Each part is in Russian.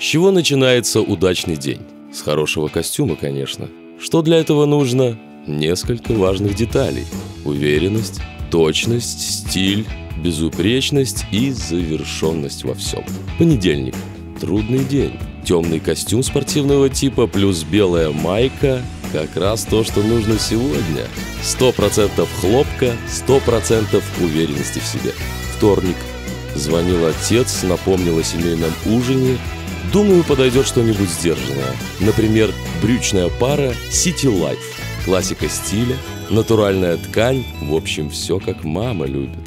С чего начинается удачный день? С хорошего костюма, конечно. Что для этого нужно? Несколько важных деталей. Уверенность, точность, стиль, безупречность и завершенность во всем. Понедельник. Трудный день. Темный костюм спортивного типа плюс белая майка – как раз то, что нужно сегодня. Сто процентов хлопка, сто процентов уверенности в себе. Вторник. Звонил отец, напомнил о семейном ужине. Думаю, подойдет что-нибудь сдержанное. Например, брючная пара City Life. Классика стиля, натуральная ткань. В общем, все как мама любит.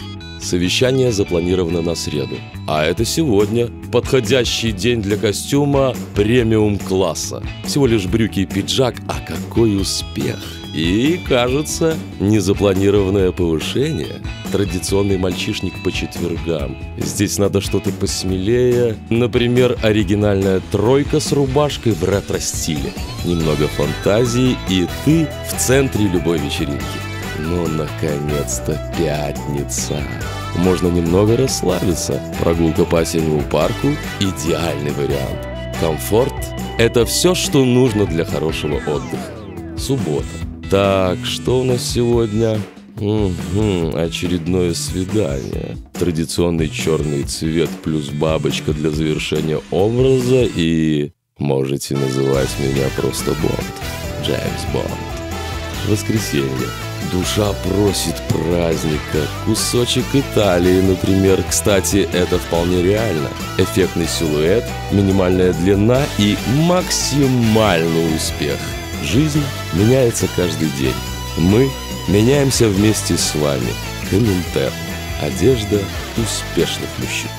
Совещание запланировано на среду. А это сегодня. Подходящий день для костюма премиум класса. Всего лишь брюки и пиджак, а какой успех! И, кажется, незапланированное повышение. Традиционный мальчишник по четвергам. Здесь надо что-то посмелее. Например, оригинальная тройка с рубашкой в ретро-стиле. Немного фантазии, и ты в центре любой вечеринки. Ну, наконец-то пятница. Можно немного расслабиться. Прогулка по осеннему парку – идеальный вариант. Комфорт – это все, что нужно для хорошего отдыха. Суббота. Так, что у нас сегодня? Угу, очередное свидание. Традиционный черный цвет плюс бабочка для завершения образа и... Можете называть меня просто Бонд. Джеймс Бонд. Воскресенье. Душа просит праздника, кусочек Италии, например. Кстати, это вполне реально. Эффектный силуэт, минимальная длина и максимальный успех. Жизнь меняется каждый день. Мы меняемся вместе с вами. Комментер. Одежда успешных мужчин.